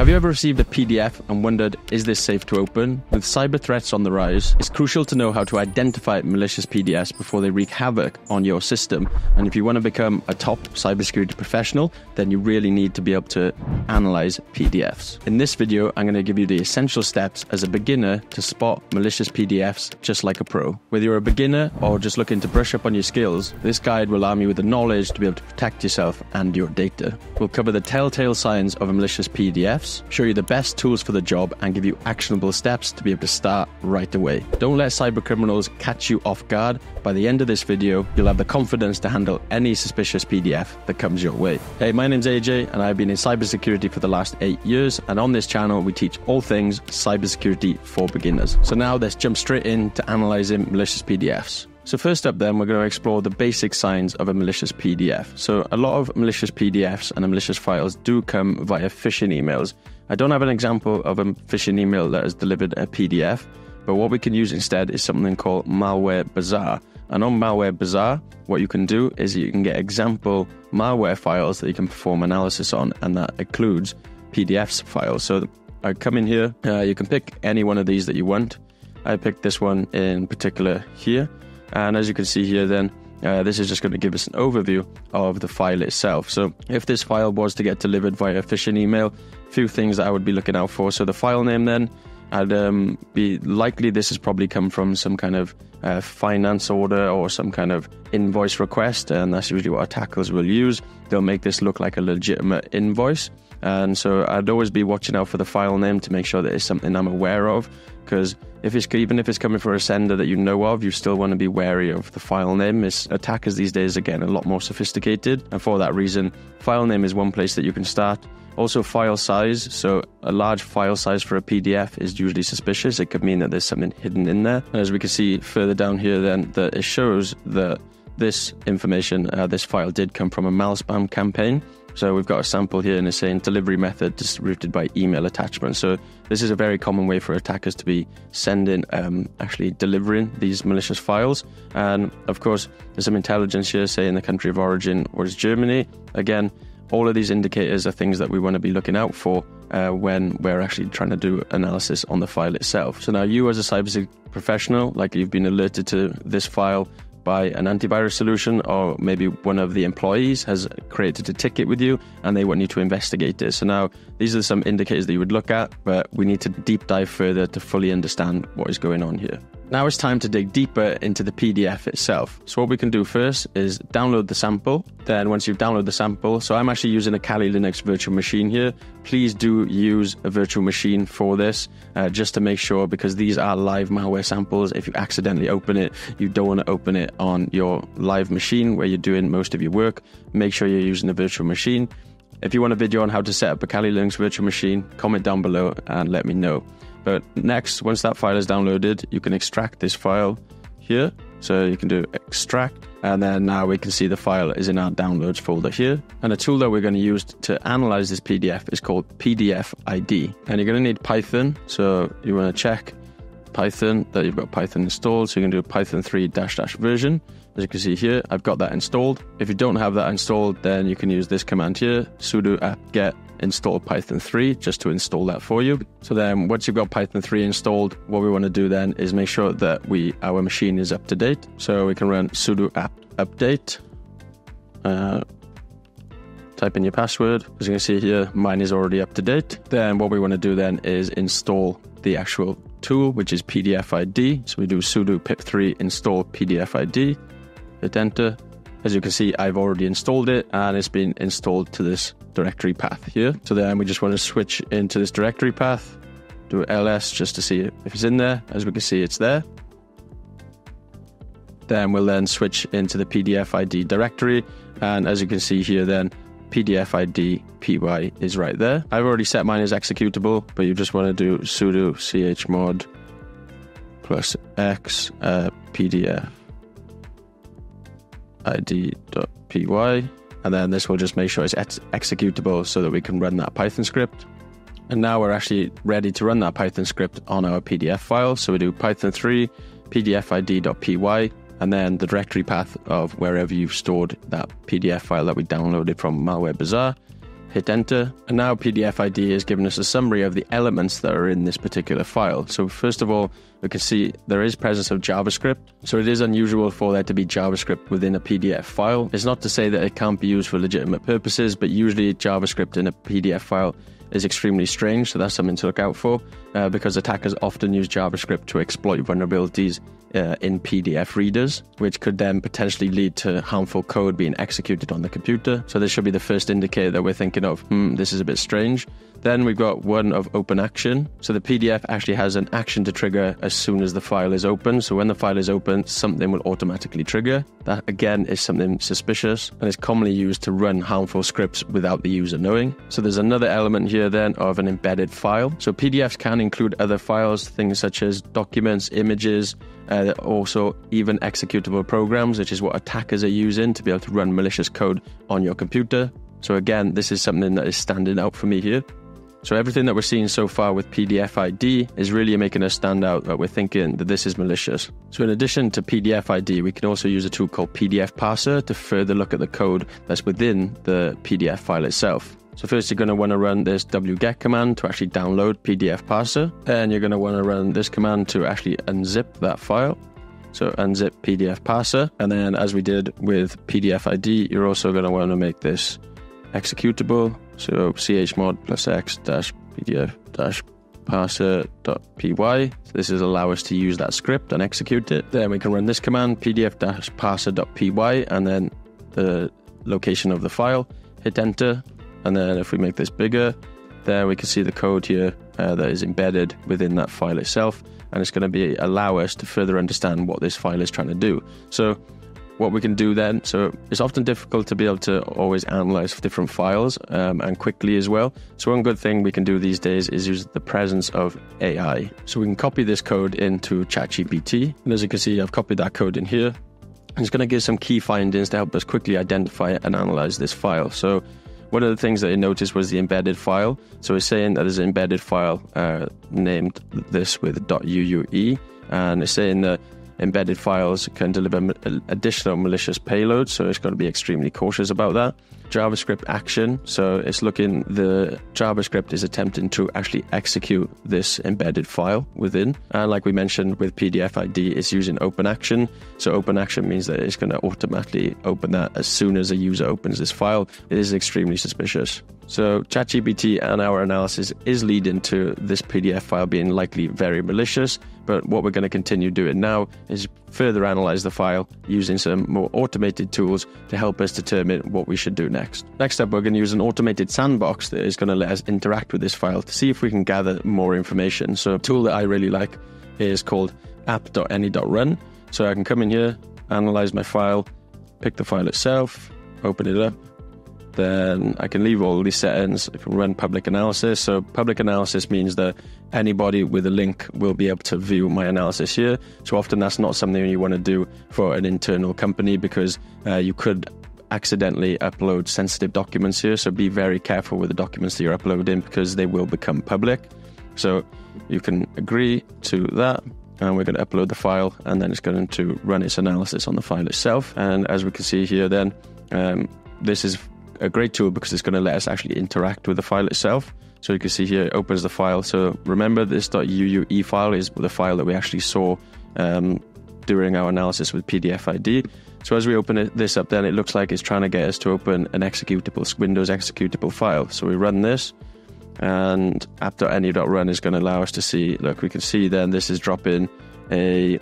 Have you ever received a PDF and wondered, is this safe to open? With cyber threats on the rise, it's crucial to know how to identify malicious PDFs before they wreak havoc on your system. And if you want to become a top cybersecurity professional, then you really need to be able to analyze PDFs. In this video, I'm going to give you the essential steps as a beginner to spot malicious PDFs just like a pro. Whether you're a beginner or just looking to brush up on your skills, this guide will arm you with the knowledge to be able to protect yourself and your data. We'll cover the telltale signs of a malicious PDFs show you the best tools for the job, and give you actionable steps to be able to start right away. Don't let cyber criminals catch you off guard. By the end of this video, you'll have the confidence to handle any suspicious PDF that comes your way. Hey, my name's AJ, and I've been in cybersecurity for the last eight years. And on this channel, we teach all things cybersecurity for beginners. So now let's jump straight into analyzing malicious PDFs. So first up then, we're going to explore the basic signs of a malicious PDF. So a lot of malicious PDFs and malicious files do come via phishing emails. I don't have an example of a phishing email that has delivered a PDF, but what we can use instead is something called Malware Bazaar. And on Malware Bazaar, what you can do is you can get example malware files that you can perform analysis on, and that includes PDFs files. So I come in here, uh, you can pick any one of these that you want. I picked this one in particular here. And as you can see here, then uh, this is just going to give us an overview of the file itself. So if this file was to get delivered via phishing email, a few things that I would be looking out for. So the file name then, I'd um, be likely this has probably come from some kind of uh, finance order or some kind of invoice request, and that's usually what attackers will use. They'll make this look like a legitimate invoice. And so I'd always be watching out for the file name to make sure that it's something I'm aware of. Because if it's even if it's coming from a sender that you know of, you still want to be wary of the file name. It's, attackers these days again a lot more sophisticated, and for that reason, file name is one place that you can start. Also, file size. So, a large file size for a PDF is usually suspicious. It could mean that there's something hidden in there. And as we can see further down here, then that it shows that this information, uh, this file did come from a malspam campaign. So we've got a sample here and it's saying delivery method distributed by email attachment. So this is a very common way for attackers to be sending, um, actually delivering these malicious files. And of course, there's some intelligence here saying the country of origin was Germany. Again, all of these indicators are things that we want to be looking out for uh, when we're actually trying to do analysis on the file itself. So now you as a cybersecurity professional, like you've been alerted to this file by an antivirus solution, or maybe one of the employees has created a ticket with you and they want you to investigate this. So now these are some indicators that you would look at, but we need to deep dive further to fully understand what is going on here. Now it's time to dig deeper into the PDF itself. So what we can do first is download the sample. Then once you've downloaded the sample, so I'm actually using a Kali Linux virtual machine here. Please do use a virtual machine for this, uh, just to make sure because these are live malware samples. If you accidentally open it, you don't want to open it on your live machine where you're doing most of your work. Make sure you're using a virtual machine. If you want a video on how to set up a Kali Linux virtual machine, comment down below and let me know. But next, once that file is downloaded, you can extract this file here. So you can do extract, and then now we can see the file is in our downloads folder here. And a tool that we're going to use to analyze this PDF is called PDF ID. And you're going to need Python. So you want to check Python that you've got Python installed. So you can do Python 3 dash dash version. As you can see here, I've got that installed. If you don't have that installed, then you can use this command here, sudo apt-get install Python 3 just to install that for you. So then once you've got Python 3 installed, what we want to do then is make sure that we our machine is up to date. So we can run sudo apt update. Uh, type in your password. As you can see here, mine is already up to date. Then what we want to do then is install the actual tool, which is PDF ID. So we do sudo pip3 install PDF ID. Hit enter. As you can see, I've already installed it and it's been installed to this directory path here. So then we just want to switch into this directory path, do ls just to see if it's in there. As we can see, it's there. Then we'll then switch into the PDF ID directory. And as you can see here, then PDF ID py is right there. I've already set mine as executable, but you just want to do sudo chmod plus x uh, PDF id.py and then this will just make sure it's ex- executable so that we can run that Python script. And now we're actually ready to run that Python script on our PDF file. So we do Python 3 pdfid.py and then the directory path of wherever you've stored that PDF file that we downloaded from Malware Bazaar. Hit enter, and now PDF ID is giving us a summary of the elements that are in this particular file. So first of all, we can see there is presence of JavaScript. So it is unusual for there to be JavaScript within a PDF file. It's not to say that it can't be used for legitimate purposes, but usually JavaScript in a PDF file is extremely strange, so that's something to look out for uh, because attackers often use JavaScript to exploit vulnerabilities uh, in PDF readers, which could then potentially lead to harmful code being executed on the computer. So this should be the first indicator that we're thinking of, hmm, this is a bit strange. Then we've got one of open action. So the PDF actually has an action to trigger as soon as the file is open. So when the file is open, something will automatically trigger. That again is something suspicious and is commonly used to run harmful scripts without the user knowing. So there's another element here then of an embedded file. So PDFs can include other files, things such as documents, images, uh, also even executable programs, which is what attackers are using to be able to run malicious code on your computer. So again, this is something that is standing out for me here. So everything that we're seeing so far with PDF ID is really making us stand out that we're thinking that this is malicious. So in addition to PDF ID, we can also use a tool called PDF Parser to further look at the code that's within the PDF file itself. So first you're going to want to run this wget command to actually download PDF parser. And you're going to want to run this command to actually unzip that file. So unzip PDF parser. And then as we did with PDF ID, you're also going to want to make this executable. So chmod plus x dash PDF dash parser.py. So this is allow us to use that script and execute it. Then we can run this command pdf dash parser.py and then the location of the file. Hit enter and then if we make this bigger, there we can see the code here uh, that is embedded within that file itself. And it's going to be allow us to further understand what this file is trying to do. So what we can do then, so it's often difficult to be able to always analyze different files um, and quickly as well. So one good thing we can do these days is use the presence of AI. So we can copy this code into ChatGPT. And as you can see, I've copied that code in here. And it's going to give some key findings to help us quickly identify and analyze this file. So one of the things that I noticed was the embedded file. So it's saying that there's an embedded file uh, named this with .uue, and it's saying that embedded files can deliver additional malicious payloads, so it's got to be extremely cautious about that. JavaScript action, so it's looking, the JavaScript is attempting to actually execute this embedded file within. And like we mentioned with PDF ID, it's using open action. So open action means that it's going to automatically open that as soon as a user opens this file. It is extremely suspicious. So ChatGPT and our analysis is leading to this PDF file being likely very malicious. But what we're going to continue doing now is further analyze the file using some more automated tools to help us determine what we should do next. Next up, we're going to use an automated sandbox that is going to let us interact with this file to see if we can gather more information. So a tool that I really like is called app.any.run. So I can come in here, analyze my file, pick the file itself, open it up, then I can leave all these settings. I can run public analysis. So public analysis means that anybody with a link will be able to view my analysis here. So often that's not something you want to do for an internal company because uh, you could accidentally upload sensitive documents here. So be very careful with the documents that you're uploading because they will become public. So you can agree to that and we're going to upload the file and then it's going to run its analysis on the file itself. And as we can see here, then um, this is a great tool because it's going to let us actually interact with the file itself. So you can see here, it opens the file. So remember this .uue file is the file that we actually saw um, during our analysis with PDF ID. So as we open it, this up, then it looks like it's trying to get us to open an executable, Windows executable file. So we run this and app.any.run is going to allow us to see, look, we can see then this is dropping a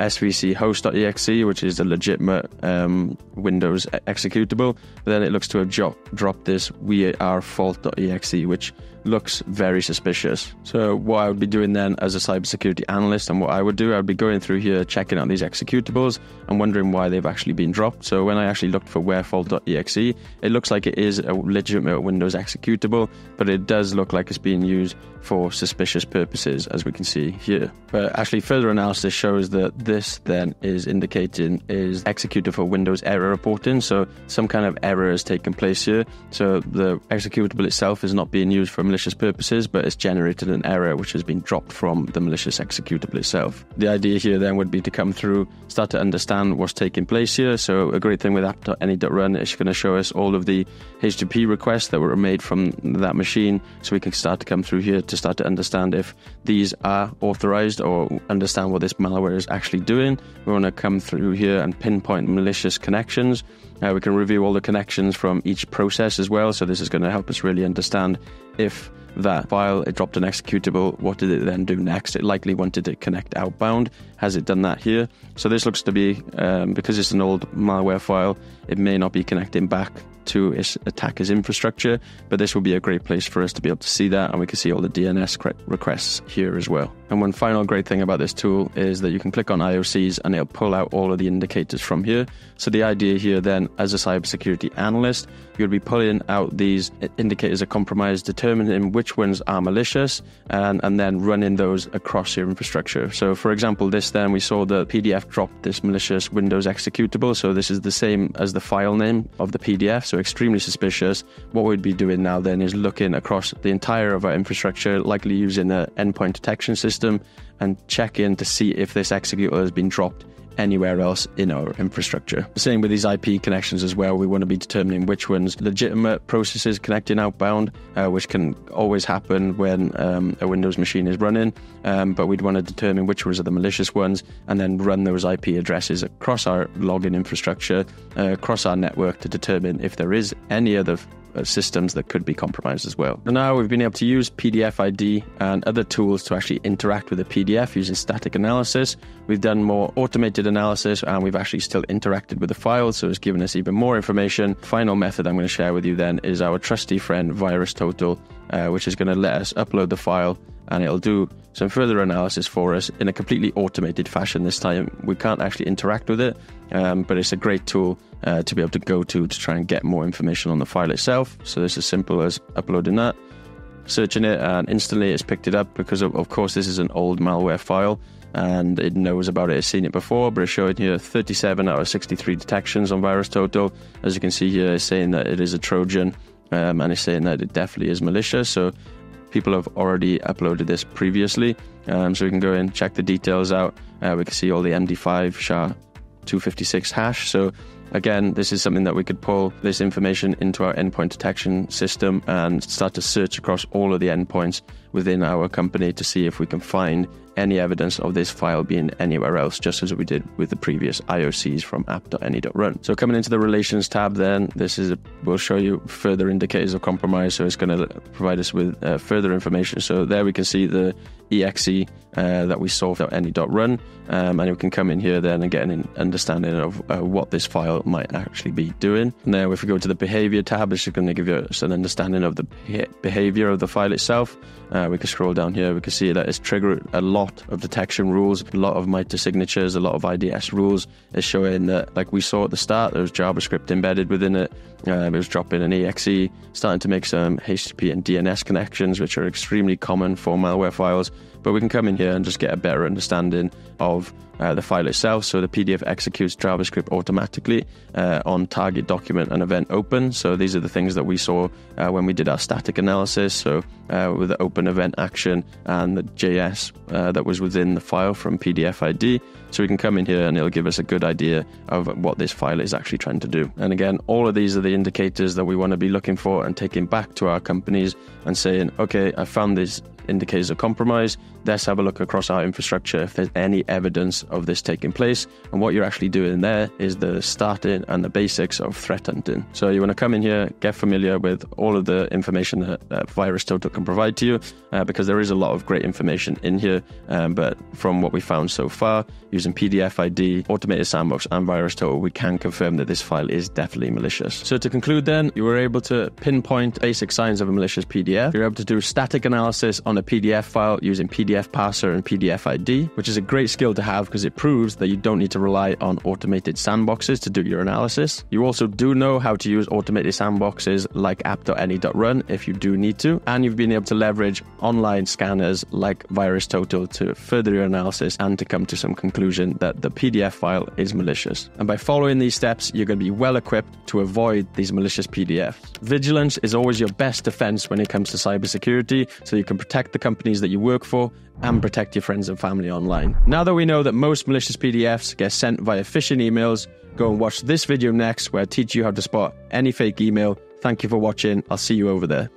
svchost.exe, which is a legitimate um, Windows executable. But then it looks to have dropped this werfault.exe, which looks very suspicious. So what I would be doing then as a cybersecurity analyst and what I would do, I'd be going through here, checking out these executables and wondering why they've actually been dropped. So when I actually looked for werfault.exe, it looks like it is a legitimate Windows executable, but it does look like it's being used for suspicious purposes, as we can see here. But actually, further analysis shows that this then is indicating is executed for Windows error reporting. So some kind of error has taken place here. So the executable itself is not being used for malicious purposes, but it's generated an error which has been dropped from the malicious executable itself. The idea here then would be to come through, start to understand what's taking place here. So a great thing with app.any.run is going to show us all of the HTTP requests that were made from that machine, so we can start to come through here to start to understand if these are authorized or understand what this malware is actually doing. We want to come through here and pinpoint malicious connections. Uh, we can review all the connections from each process as well. So this is going to help us really understand if that file it dropped an executable what did it then do next? It likely wanted to connect outbound. Has it done that here? So this looks to be um, because it's an old malware file it may not be connecting back to its attacker's infrastructure, but this will be a great place for us to be able to see that, and we can see all the DNS requests here as well. And one final great thing about this tool is that you can click on IOCs and it'll pull out all of the indicators from here. So the idea here then, as a cybersecurity analyst, you'll be pulling out these indicators of compromise, determining which ones are malicious, and, and then running those across your infrastructure. So for example, this then we saw the PDF dropped this malicious Windows executable. So this is the same as the file name of the PDF so extremely suspicious. What we'd be doing now then is looking across the entire of our infrastructure, likely using an endpoint detection system, and checking to see if this executor has been dropped anywhere else in our infrastructure. Same with these IP connections as well. We want to be determining which ones legitimate processes connecting outbound, uh, which can always happen when um, a Windows machine is running. Um, but we'd want to determine which ones are the malicious ones and then run those IP addresses across our login infrastructure, uh, across our network to determine if there is any other Uh, systems that could be compromised as well. And now we've been able to use PDF ID and other tools to actually interact with the PDF using static analysis. We've done more automated analysis and we've actually still interacted with the file, so it's given us even more information. Final method I'm going to share with you then is our trusty friend VirusTotal, uh, which is going to let us upload the file and it'll do some further analysis for us in a completely automated fashion this time. We can't actually interact with it, um, but it's a great tool uh, to be able to go to to try and get more information on the file itself. So it's as simple as uploading that, searching it, and instantly it's picked it up because, of, of course, this is an old malware file and it knows about it, it's seen it before, but it's showing here 37 out of 63 detections on VirusTotal. As you can see here, it's saying that it is a Trojan um, and it's saying that it definitely is malicious. So people have already uploaded this previously. Um, so we can go and check the details out. Uh, we can see all the MD5 SHA 256 hash. So again, this is something that we could pull this information into our endpoint detection system and start to search across all of the endpoints within our company to see if we can find any evidence of this file being anywhere else, just as we did with the previous IOCs from app.any.run. So coming into the relations tab, then this is a, will show you further indicators of compromise. So it's going to provide us with uh, further information. So there we can see the exe uh, that we saw for any.run, um, and we can come in here then and get an understanding of uh, what this file might actually be doing. Now, if we go to the behavior tab, it's going to give us an understanding of the behavior of the file itself. Uh, we can scroll down here, we can see that it's triggered a lot of detection rules, a lot of MITRE signatures, a lot of IDS rules. It's showing that, like we saw at the start, there was JavaScript embedded within it. Uh, it was dropping an exe, starting to make some HTTP and DNS connections, which are extremely common for malware files. But we can come in here and just get a better understanding of uh, the file itself. So the PDF executes JavaScript automatically uh, on target document and event open. So these are the things that we saw uh, when we did our static analysis. So uh, with the open event action and the JS uh, that was within the file from PDF ID. So we can come in here and it'll give us a good idea of what this file is actually trying to do. And again, all of these are the indicators that we want to be looking for and taking back to our companies and saying, okay, I found this indicators of compromise. Let's have a look across our infrastructure if there's any evidence of this taking place. And what you're actually doing there is the starting and the basics of threat hunting. So you want to come in here, get familiar with all of the information that, that VirusTotal can provide to you, uh, because there is a lot of great information in here. Um, but from what we found so far, using PDF ID, Automated Sandbox, and VirusTotal, we can confirm that this file is definitely malicious. So to conclude, then, you were able to pinpoint basic signs of a malicious PDF. You're able to do static analysis on a PDF file using PDF Parser and PDF ID, which is a great skill to have because it proves that you don't need to rely on automated sandboxes to do your analysis. You also do know how to use automated sandboxes like app.any.run if you do need to, and you've been able to leverage online scanners like VirusTotal to further your analysis and to come to some conclusion that the PDF file is malicious. And by following these steps, you're going to be well equipped to avoid these malicious PDFs. Vigilance is always your best defense when it comes to cybersecurity, so you can protect the companies that you work for and protect your friends and family online. Now that we know that most malicious PDFs get sent via phishing emails, go and watch this video next where I teach you how to spot any fake email. Thank you for watching. I'll see you over there.